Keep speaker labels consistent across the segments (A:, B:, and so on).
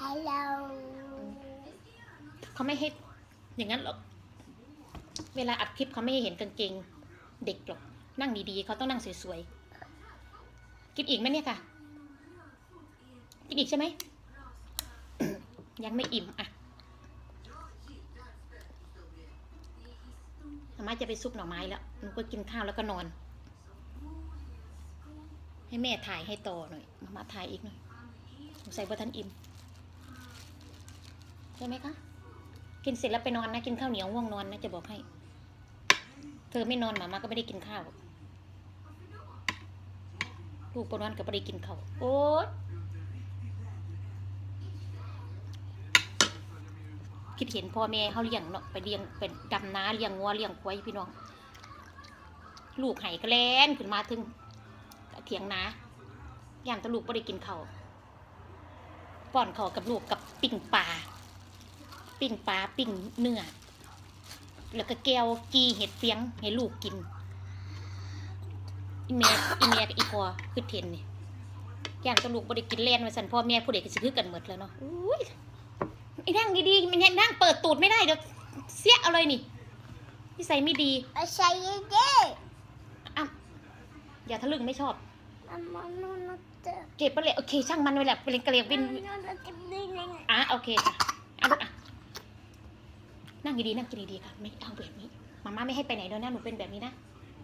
A: ฮัลโหล
B: เขาไม่ให้อย่างนั้นหรอก เวลาอัดคลิปเขาไม่ให้เห็นกางเกง เด็กหรอก นั่งดีๆเขาต้องนั่งสวยๆ กินอีกไหมเนี่ยค่ะ กินอีกใช่ไหม ยังไม่อิ่มอะอาม่าจะไปซุปหน่อไม้แล้วหนูก็กินข้าวแล้วก็นอน ให้แม่ถ่ายให้ต่อหน่อย มามาถ่ายอีกหน่อยสงสัยว่าท่านอิ่ม ใช่ไหมคะ กินเสร็จแล้วไปนอนนะ กินข้าวเหนียวง่วงนอนนะจะบอกให้ เธอไม่นอนหมามาก็ไม่ได้กินข้าว ลูกปนอนก็ไม่ได้กินข้าวโอ๊ยคิดเห็นพ่อแม่เขาเลี้ยงเนาะไปเลี้ยงเป็นดำนาเลี้ยงงัวเลี้ยงควายพี่น้อง ลูกไห้กระแลนขึ้นมาถึงเถียงนาย่านแตะลูกไม่ได้กินข้าวป้อนข้าวกับลูกกับปิ่งปลา ปิ้งปลาปิ้งเนื้อแล้วก็แก้วกีเห็ดเฟียงให้ลูกกินอีเมียอีเมียกับอีพอคือเทนนี่ย่างตัวลูกบ่ได้กินแล่นมาสันพ่อแม่ผู้เด็กก็สิคือกันหมดแล้วเนาะอุ้ยไอ้นั่งดีๆมันนั่งเปิดตูดไม่ได้เดี๋ยวเสียเอาเลยนี่นิสัยไม่ดี
A: อาชัยเด้
B: อะอย่าทะลึ่งไม่ชอบ
A: อามาโนโนเตอร์
B: เก็บไปเลยโอเค ช่างมันไปแหละเป็นกระเลียบ
A: อา
B: เป็น
A: มาโนโนเตอร์นี่ไง
B: อะโอเคค่ะเอาลูกอะ นั่งดีๆนั่งกินดีๆค่ะไม่เอาแบบนี้มาม่าไม่ให้ไปไหนแล้วนะหนูเป็นแบบนี้นะ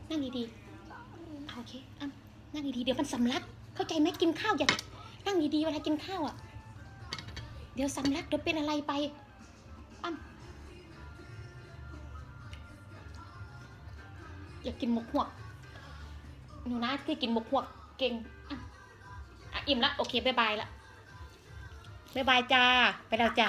B: นั่งดีๆเอาโอเคอะนั่งดีๆเดี๋ยวมันสำลัก เข้าใจไหมกินข้าวอย่านั่งดีๆเวลากินข้าวอะ เดี๋ยวสำลักเดี๋ยวเป็นอะไรไปอ้ำอยากกินหมกหวกหนูนะคือกินหมกหวกเก่งอะอะอิ่มละโอเคบายบายละบายบายจ้าไปแล้วจ้า